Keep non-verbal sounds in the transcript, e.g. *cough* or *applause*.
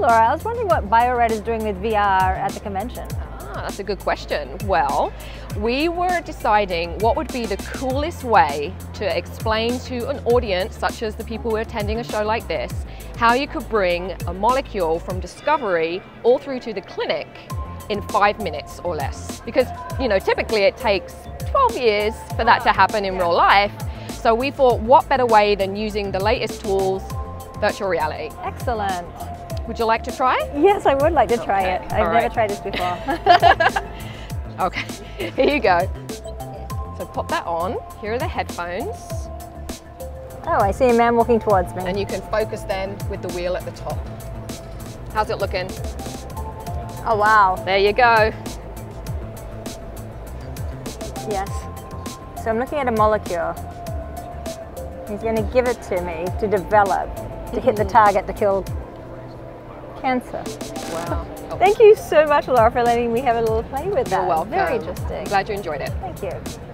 Laura. I was wondering what Bio-Rad is doing with VR at the convention. Ah, that's a good question. Well, we were deciding what would be the coolest way to explain to an audience, such as the people who are attending a show like this, how you could bring a molecule from discovery all through to the clinic in five minutes or less. Because, you know, typically it takes 12 years for that to happen in real life. So we thought, what better way than using the latest tools, virtual reality. Excellent. Would you like to try? it? Yes, I would like to try Okay, it. I've all never right. tried this before. *laughs* *laughs* Okay, here you go. So pop that on. Here are the headphones. oh, I see a man walking towards me. And you can focus then with the wheel at the top. How's it looking? Oh, wow. There you go. Yes. So I'm looking at a molecule. He's going to give it to me to develop, to hit the Mm-hmm. target to kill cancer. Wow. Oh, *laughs* Thank you so much, Laura, for letting me have a little play with that. You're welcome. Very interesting. Glad you enjoyed it. Thank you.